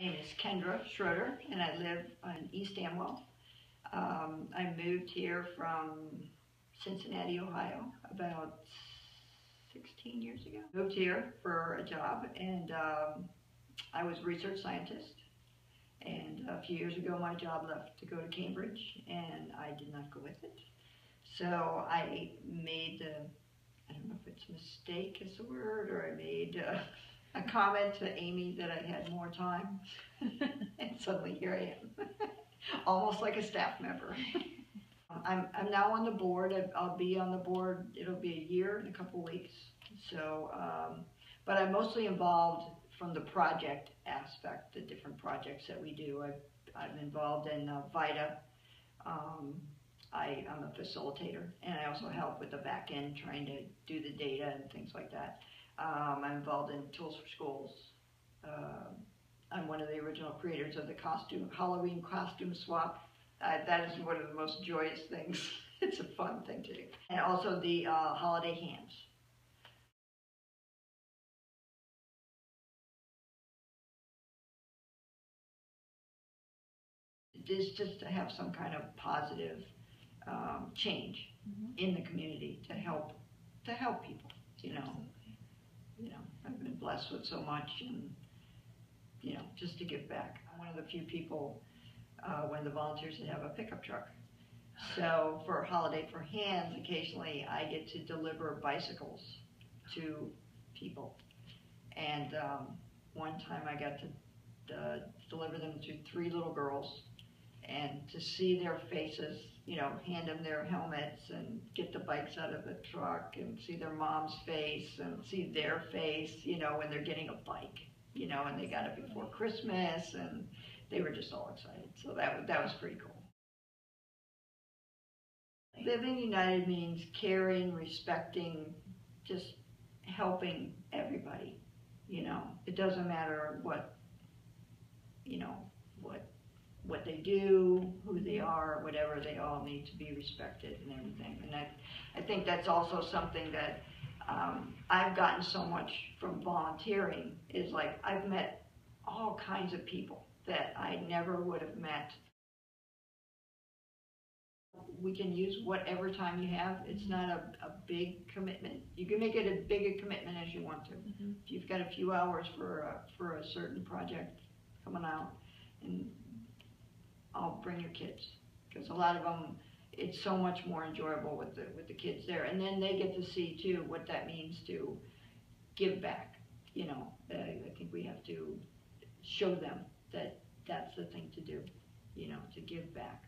My name is Kendra Schroeder, and I live in East Amwell. Um, I moved here from Cincinnati, Ohio, about 16 years ago. Moved here for a job, and um, I was a research scientist. And a few years ago, my job left to go to Cambridge, and I did not go with it. So I made the, I don't know if it's mistake is the word, or I made uh, a comment to Amy that I had more time, and suddenly here I am, almost like a staff member. I'm, I'm now on the board, I- I'll be on the board, it'll be a year in a couple weeks, so, um, but I'm mostly involved from the project aspect, the different projects that we do. I've, I'm involved in uh, VITA, um, I, I'm a facilitator, and I also help with the back end, trying to do the data and things like that. Um, I'm involved in Tools for Schools. Um I'm one of the original creators of the costume, Halloween costume swap. Uh, that is one of the most joyous things. it's a fun thing to do. And also the uh, holiday hands. It's just to have some kind of positive um, change in the community to help to help people. You know, you know, I've blessed with so much, and you know, just to give back. I'm one of the few people, uh, of the volunteers that have a pickup truck. So for Holiday for Hands, occasionally I get to deliver bicycles to people. And um, one time I got to uh, deliver them to three little girls and to see their faces, you know, hand them their helmets and get the bikes out of the truck and see their mom's face and see their face, you know, when they're getting a bike, you know, and they got it before Christmas and they were just all excited. So that was, that was pretty cool. Living United means caring, respecting, just helping everybody. You know, it doesn't matter what, you know, what what they do, who they are, whatever. They all need to be respected and everything. And I, I think that's also something that um, I've gotten so much from volunteering. Is like I've met all kinds of people that I never would have met we can use whatever time you have. It's not a, a big commitment. You can make it as big a commitment as you want to. Mhm. If you've got a few hours for a, for a certain project coming out, and bring your kids because a lot of them, it's so much more enjoyable with the with the kids there, and then they get to see too what that means to give back. You know, uh, I think we have to show them that that's the thing to do. You know, to give back.